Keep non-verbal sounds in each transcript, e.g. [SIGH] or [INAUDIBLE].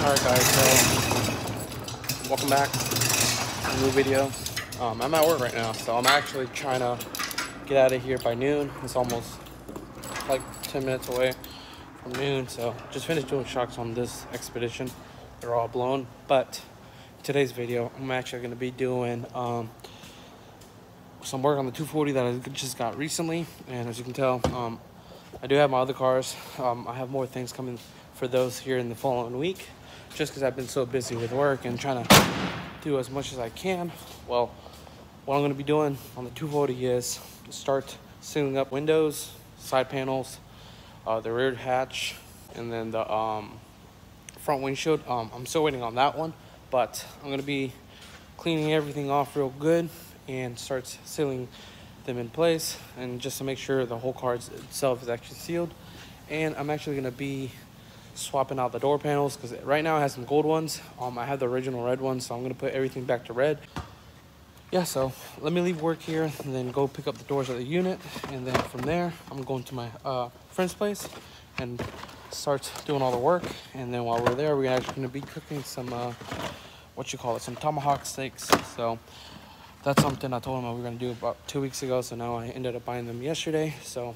Alright guys, so welcome back to a new video. Um, I'm at work right now, so I'm actually trying to get out of here by noon. It's almost like 10 minutes away from noon, so just finished doing shocks on this expedition. They're all blown, but today's video, I'm actually going to be doing um, some work on the 240 that I just got recently, and as you can tell, um, I do have my other cars. Um, I have more things coming for those here in the following week, just because I've been so busy with work and trying to do as much as I can. Well, what I'm going to be doing on the 240 is start sealing up windows, side panels, uh, the rear hatch, and then the um, front windshield. Um, I'm still waiting on that one, but I'm going to be cleaning everything off real good and start sealing them in place and just to make sure the whole car itself is actually sealed and i'm actually going to be swapping out the door panels because right now i have some gold ones um i have the original red ones so i'm going to put everything back to red yeah so let me leave work here and then go pick up the doors of the unit and then from there i'm going to my uh, friend's place and start doing all the work and then while we're there we're actually going to be cooking some uh, what you call it some tomahawk steaks so that's something I told him we were gonna do about two weeks ago. So now I ended up buying them yesterday. So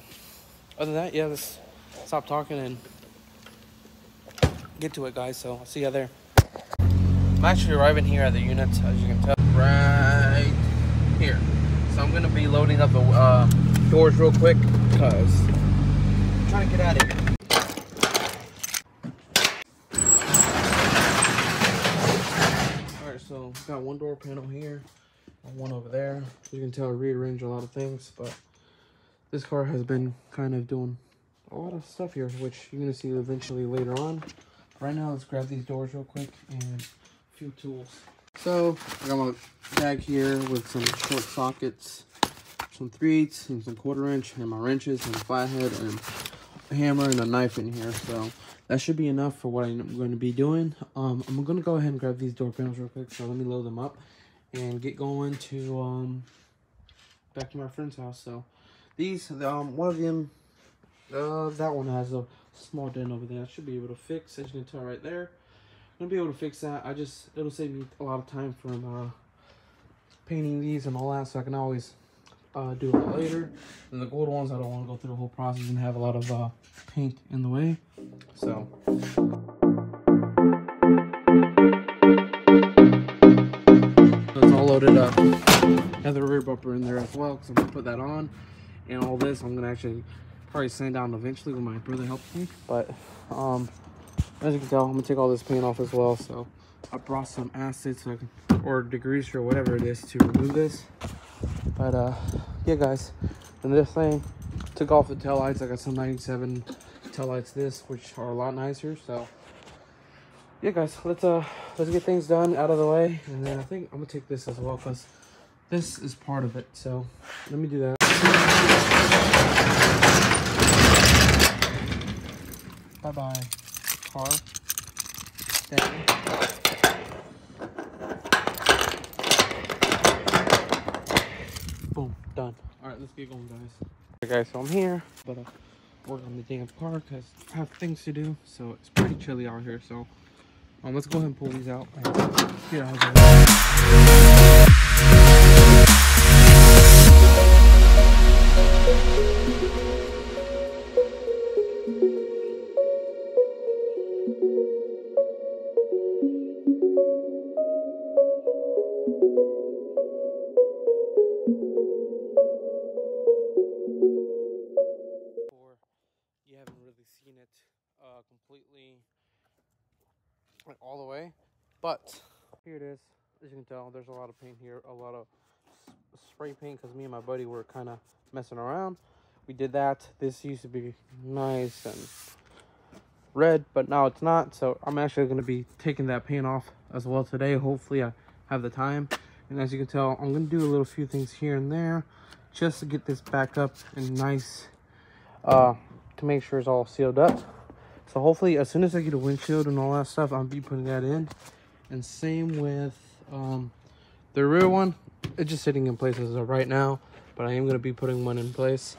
other than that, yeah, let's stop talking and get to it, guys. So I'll see you there. I'm actually arriving here at the unit, as you can tell, right here. So I'm gonna be loading up the uh, doors real quick because I'm trying to get out of here. Alright, so got one door panel here one over there. You can tell I rearrange a lot of things, but this car has been kind of doing a lot of stuff here, which you're going to see eventually later on. Right now, let's grab these doors real quick and a few tools. So, I got my bag here with some short sockets, some 3 8 and some quarter inch, and my wrenches, and a flathead, and a hammer, and a knife in here. So, that should be enough for what I'm going to be doing. Um, I'm going to go ahead and grab these door panels real quick, so let me load them up and get going to um back to my friend's house. So these um one of them uh that one has a small dent over there. I should be able to fix as you can tell right there. I'm gonna be able to fix that. I just it'll save me a lot of time from uh painting these and all that so I can always uh, do it later. And the gold ones I don't want to go through the whole process and have a lot of uh, paint in the way. So It's all loaded up. Have the rear bumper in there as well because I'm gonna put that on. And all this I'm gonna actually probably sand down eventually when my brother helps me. But um, as you can tell, I'm gonna take all this paint off as well. So I brought some acid so can, or degreaser or whatever it is to remove this. But uh, yeah, guys, and this thing took off the tail lights. I got some 97 tail lights this, which are a lot nicer. So yeah guys let's uh let's get things done out of the way and then i think i'm gonna take this as well because this is part of it so let me do that bye bye car boom done. All right let's get going guys. Okay guys so i'm here. But uh work on the damn car because i have things to do so it's pretty chilly out here so um, let's go ahead and pull these out. you There's a lot of paint here, a lot of spray paint because me and my buddy were kind of messing around. We did that. This used to be nice and red, but now it's not. So I'm actually going to be taking that paint off as well today. Hopefully I have the time. And as you can tell, I'm going to do a little few things here and there just to get this back up and nice uh, to make sure it's all sealed up. So hopefully as soon as I get a windshield and all that stuff, I'll be putting that in. And same with um, the rear one. It's just sitting in place as of right now, but I am going to be putting one in place.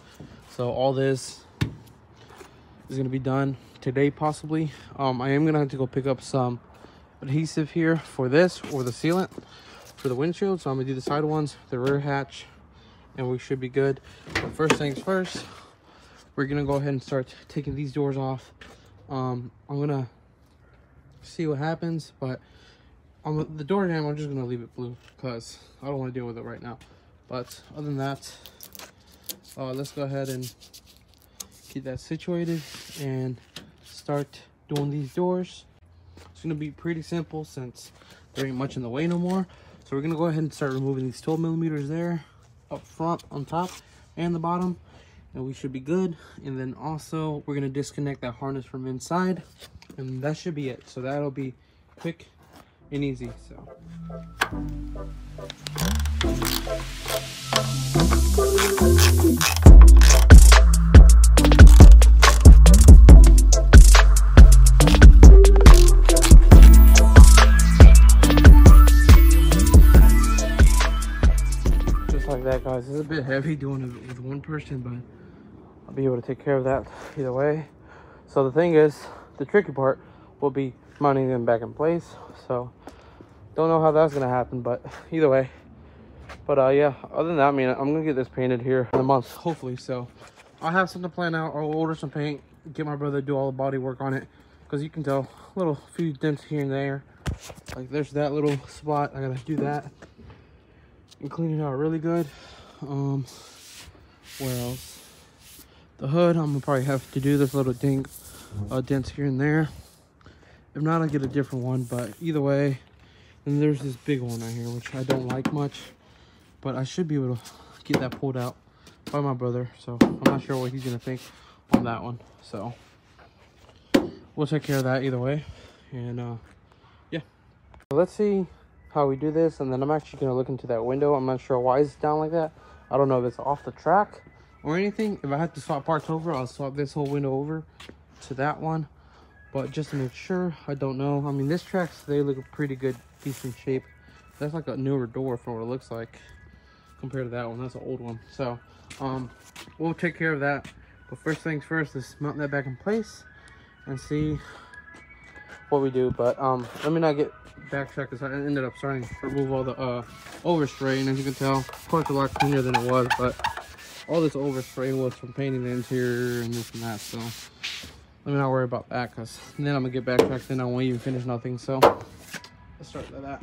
So all this is going to be done today possibly. Um, I am gonna have to go pick up some adhesive here for this or the sealant for the windshield. So I'm gonna do the side ones, the rear hatch, and we should be good. But first things first, we're gonna go ahead and start taking these doors off. Um, I'm gonna see what happens, but on the door jamb, I'm just gonna leave it blue because I don't want to deal with it right now. But other than that, uh, let's go ahead and get that situated and start doing these doors. It's gonna be pretty simple since there ain't much in the way no more. So we're gonna go ahead and start removing these 12 millimeters there, up front, on top, and the bottom, and we should be good. And then also we're gonna disconnect that harness from inside, and that should be it. So that'll be quick and easy. So. Just like that, guys. It's a bit heavy doing it with one person, but I'll be able to take care of that either way. So the thing is, the tricky part will be mounting them back in place. So don't know how that's gonna happen, but [LAUGHS] either way. But uh, yeah, other than that, I mean, I'm gonna get this painted here in a month, hopefully. So I'll have something planned out. I'll order some paint, get my brother to do all the body work on it, because you can tell little few dents here and there. Like there's that little spot. I gotta do that and clean it out really good. Um, where else? The hood, I'm gonna probably have to do this little dink, uh, dents here and there. If not, I'll get a different one. But either way, and there's this big one right here, which I don't like much. But I should be able to get that pulled out by my brother. So I'm not sure what he's going to think on that one. So we'll take care of that either way. And uh, yeah. Let's see how we do this. And then I'm actually going to look into that window. I'm not sure why it's down like that. I don't know if it's off the track or anything. If I have to swap parts over, I'll swap this whole window over to that one but just to make sure i don't know. I mean this tracks they look pretty good decent shape. That's like a newer door from what it looks like compared to that one. That's an old one. So um we'll take care of that. But first things first is mount that back in place and see what we do. But um let me not get backtrack because i ended up starting to remove all the uh overspray and as you can tell of a lot cleaner than it was but all this overspray was from painting the interior and this and that so let me not worry about that because then I'm gonna get backtracked and I won't even finish nothing. So let's start with that.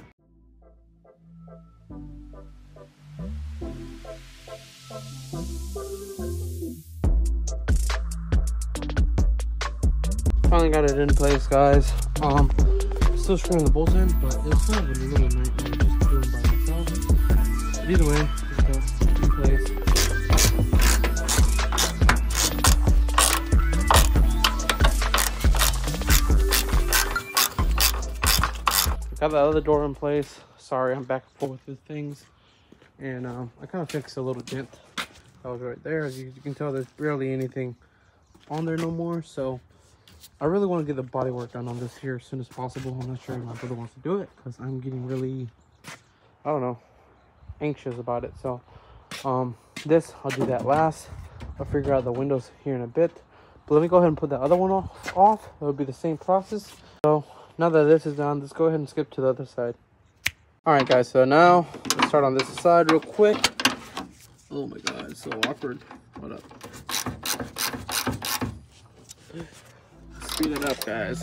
Finally got it in place, guys. Um, still screwing the bolts in, but it's kind of a little nightmare just doing by myself. But either way, go in place. Got the other door in place. Sorry i'm back and forth with things. And um, i kind of fixed a little dent that was right there. As you, can tell there's barely anything on there no more. So i really want to get the body work done on this here as soon as possible. I'm not sure if my brother wants to do it because i'm getting really i don't know anxious about it. So um this i'll do that last. I'll figure out the windows here in a bit. But let me go ahead and put the other one off off. It would be the same process now that this is done, let's go ahead and skip to the other side. All right, guys, so now let's start on this side real quick. Oh my God, it's so awkward. What up? Speed it up, guys.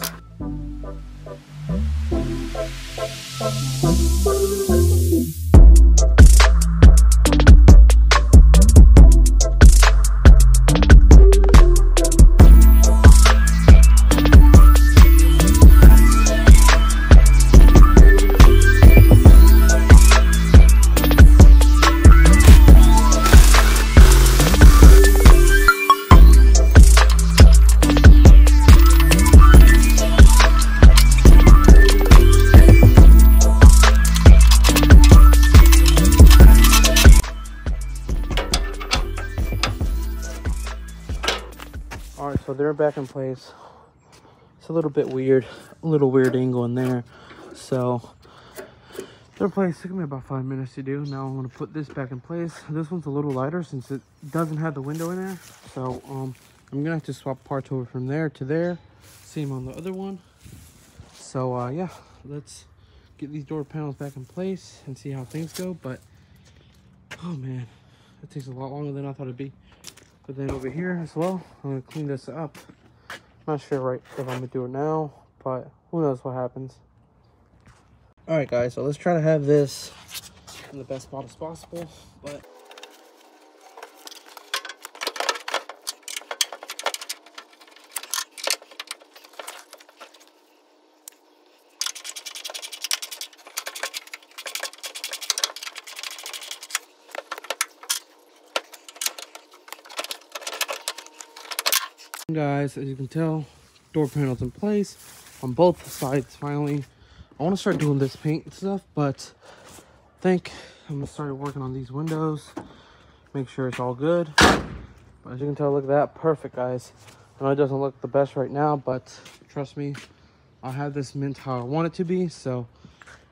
They're back in place it's a little bit weird a little weird angle in there so they're place took me about five minutes to do now i'm to put this back in place this one's a little lighter since it doesn't have the window in there so um i'm gonna have to swap parts over from there to there Same on the other one. So uh, yeah, let's get these door panels back in place and see how things go. But oh man, it takes a lot longer than I thought it'd be. But then over here as well, I'm gonna clean this up. I'm Not sure right if I'm gonna do it now, but who knows what happens. All right, guys, so let's try to have this in the best as possible, but guys. As you can tell door panels in place on both sides finally. I want to start doing this paint and stuff but i think i'm gonna start working on these windows make sure it's all good. But as you can tell look at that. Perfect guys. I know it doesn't look the best right now but trust me i'll have this mint how i want it to be. So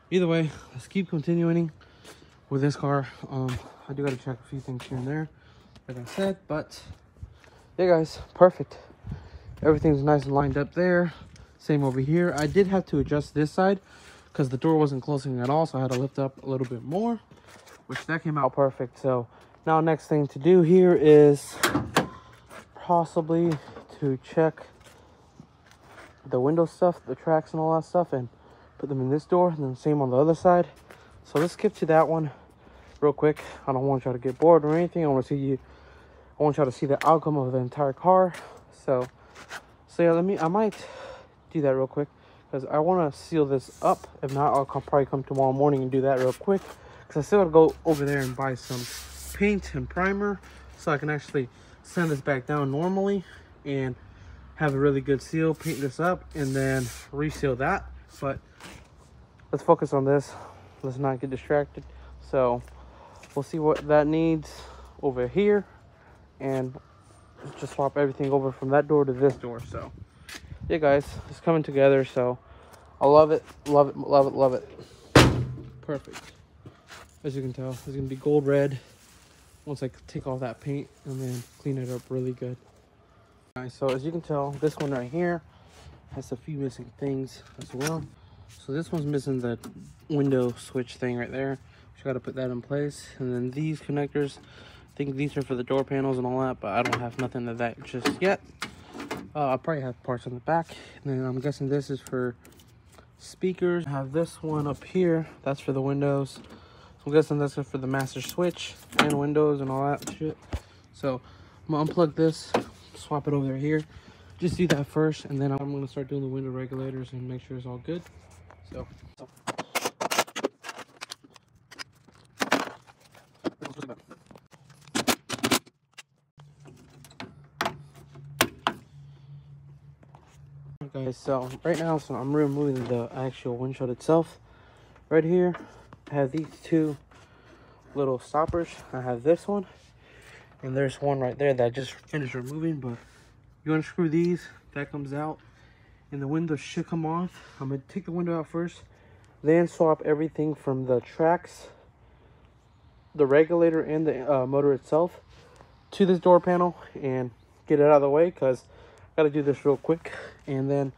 either way let's keep continuing with this car. Um i do got to check a few things here and there like i said but yeah guys. Perfect everything's nice and lined up there. Same over here. I did have to adjust this side because the door wasn't closing at all so i had to lift up a little bit more which that came out perfect. So now next thing to do here is possibly to check the window stuff the tracks and all that stuff and put them in this door and then same on the other side. So let's skip to that one real quick. I don't want y'all to get bored or anything. I want to see you I want y'all to see the outcome of the entire car. So, so yeah, let me, I might do that real quick because I want to seal this up. If not, I'll come, probably come tomorrow morning and do that real quick because I still got to go over there and buy some paint and primer so I can actually send this back down normally and have a really good seal, paint this up and then reseal that. But let's focus on this. Let's not get distracted. So we'll see what that needs over here and just swap everything over from that door to this door. So, yeah, guys, it's coming together. So, I love it, love it, love it, love it. Perfect. As you can tell, it's gonna be gold red once I take off that paint and then clean it up really good. Alright, so as you can tell, this one right here has a few missing things as well. So this one's missing the window switch thing right there. Just gotta put that in place. And then these connectors think these are for the door panels and all that, but I don't have nothing of that just yet. Uh, I'll probably have parts on the back. And then I'm guessing this is for speakers. I have this one up here. That's for the windows. I'm guessing that's for the master switch and windows and all that shit. So I'm gonna unplug this, swap it over here. Just do that first, and then I'm gonna start doing the window regulators and make sure it's all good. So. So. so right now so i'm removing the actual windshield itself. Right here i have these two little stoppers. I have this one and there's one right there that I just finished removing but you unscrew these that comes out and the window should come off. I'm gonna take the window out first then swap everything from the tracks the regulator and the uh, motor itself to this door panel and get it out of the way because I got to do this real quick and then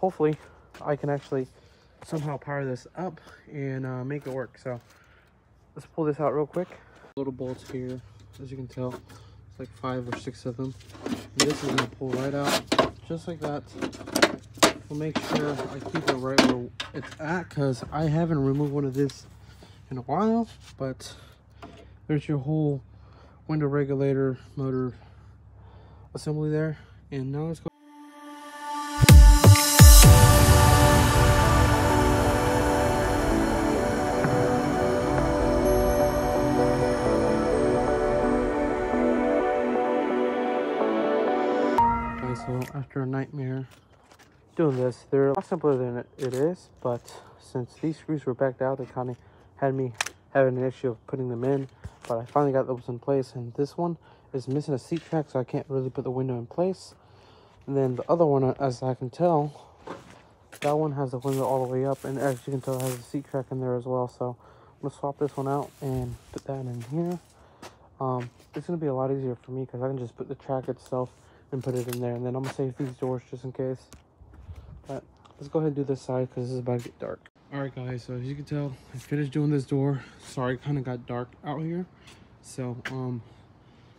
hopefully I can actually somehow power this up and uh, make it work. So let's pull this out real quick. Little bolts here, as you can tell, it's like five or six of them. And this is gonna pull right out, just like that. We'll make sure I keep it right where it's at, cause I haven't removed one of this in a while, but there's your whole window regulator motor assembly there. And now let's go. A nightmare doing this, they're a lot simpler than it, is, but since these screws were backed out, they kind of had me having an issue of putting them in, but I finally got those in place, and this one is missing a seat track, so I can't really put the window in place. And then the other one, as I can tell, that one has the window all the way up, and as you can tell, it has a seat track in there as well. So I'm gonna swap this one out and put that in here. Um, it's gonna be a lot easier for me because I can just put the track itself and put it in there. And then I'm gonna save these doors just in case. But let's go ahead and do this side because this is about to get dark. All right, guys, so as you can tell, I finished doing this door. Sorry, it kind of got dark out here. So, um,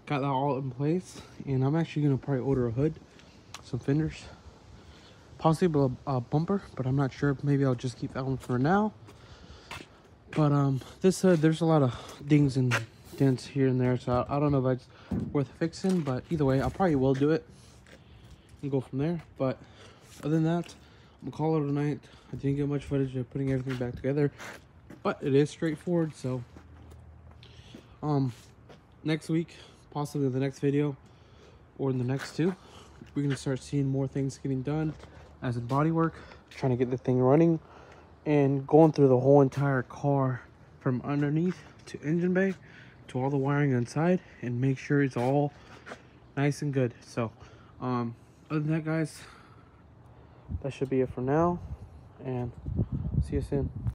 got that all in place. And I'm actually going to probably order a hood, some fenders, possibly a, a bumper, but I'm not sure. Maybe I'll just keep that one for now. But um, this hood, there's a lot of dings and dents here and there. So I, I don't know if it's worth fixing, but either way, I probably will do it and go from there. But other than that, I'm gonna call it a night. I didn't get much footage of putting everything back together, but it is straightforward. So, um, next week, possibly the next video or in the next two, we're gonna start seeing more things getting done as in body work, trying to get the thing running and going through the whole entire car from underneath to engine bay to all the wiring inside and make sure it's all nice and good. So, um, other than that, guys, that should be it for now. And see you soon.